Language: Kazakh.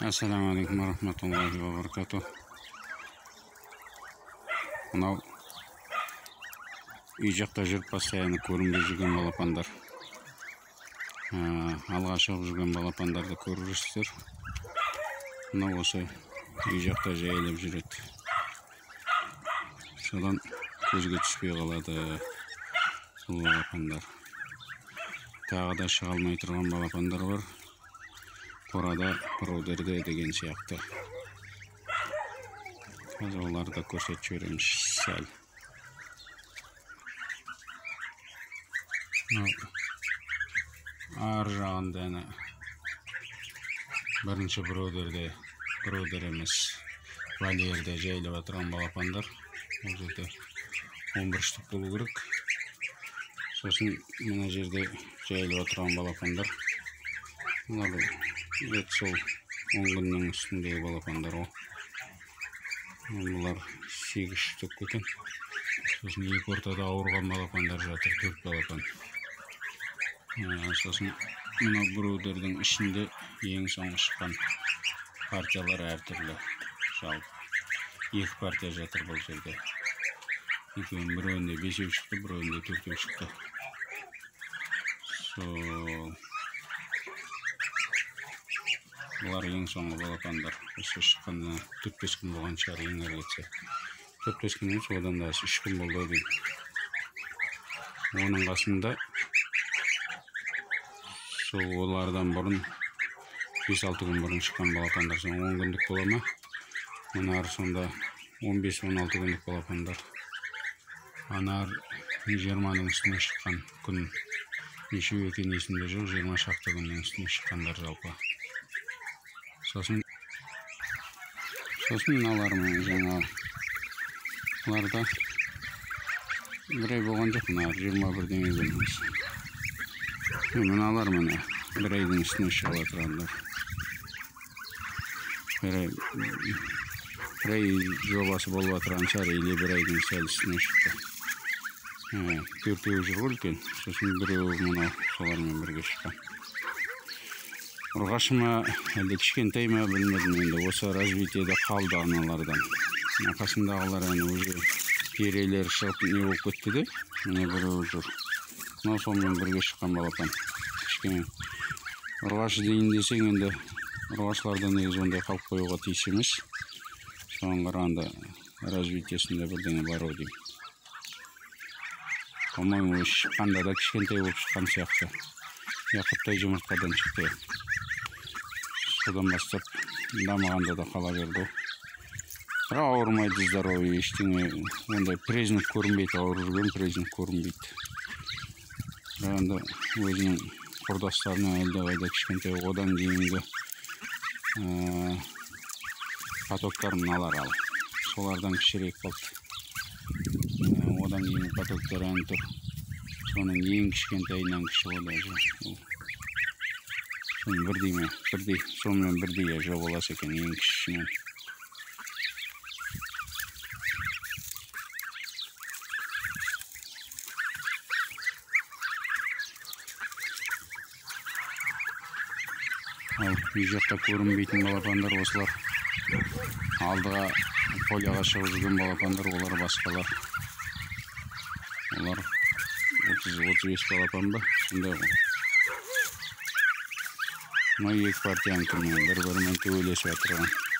ассаламу алейкум рахматуллахи ва баракату мынау үй жақта жүріп постоянно көрінбей жүрген балапандар. Алға шығып жүрген балапандарды көріп жүрсіздер. Мынау осы үй жақта жайылып жүреді. Содан көзге түспей қалады бұл балапандар. Тағы да шыға алмай тұрған балапандар бар. Қорада біреулерде деген сияқты қазір оларды көрсетіп жібереміз сәл мынау ар жағында ана бірінші біреулерде біреулер емес вольерде жайылып отырған балапандар бұл жерде он бір штук болу керек сосын мына жерде жайылып отырған балапандар мына вот сол он күннің үстіндегі балапандар ғой. Бұлар сегіз штук екен. Сосын екі ортада ауырған балапандар жатыр төрт балапан. Сосын мына біреулердің ішінде ең соңғы шыққан партиялар әртүрлі. Жалпы екі партия жатыр бұл жерде. Екеуінің біреуінде бесеу шықты біреуінде төртеу шықты. Сол бұлар ең соңғы балапандар осы шыққанына төрт бес күн болған шығар ең ары кетсе төрт бес күн емес одан да үш күн болды ау деймін. Оның қасында сол олардан бұрын бес алты күн бұрын шыққан балапандар сол он күндік бола ма? Мыналар сонда он бес он алты күндік балапандар анар жиырманың үстіне шыққан күн. Нешеу екені есімде жоқ жиырма шақты күннің үстіне шыққандар жалпы. Сосын сосын мыналар жаңағы бұларда бір ай болған жоқ мына жиырма бірдеңе күн мыналар міне бір айдың үстіне шығып жатырғандар бір ай бір ай жобасы болып жатырған шығар или бір айдың сәл үстіне шықты. Төртеуі жүр ғой үлкен. Сосын біреуі мынау солармен бірге шыққан. Ұрғашы ма әлде кішкентай ма білмедім енді. Осы развитиеде қалды аналардан. Қасымдағылар әне уже перелері шығып не болып кетті де міне біреуі жүр. Мынау сонымен бірге шыққан балапан. Кішкене ұрғашы дейін десең енді ұрғашыларда негізі ондай қалып қоюға тиіс емес. Соған қарағанда развитиесінде бірдеңе бар ау деймін. По моему шыққанда да кішкентай болып шыққан сияқты. Яқұттай жұмыртқадан шықты. Содан бастап дамығанда да қала берді бірақ ауырмайды здоровый ештеңе ондай признак көрінбейді ауырып жүрген признак көрінбейді бірақ енді өзінің құрдастарынан әлдеқайда кішкентай одан кейінгі потоктар мыналар ал солардан кішірек қалды одан кейінгі потоктар әне тұр соның ең кішкентайынан кіші ғой соның бірдей ме бірдей сонымен бірдей жобалас екен ең кішісімен ал үй жақта көрінбейтін балапандар осылар. Алдыға поляға шығып жүрген балапандар олар басқалар. Олар отыз отыз бес балапан ба? Сондай ғой. Мына екі партиянікі бір бірімен төбелесіп жатырған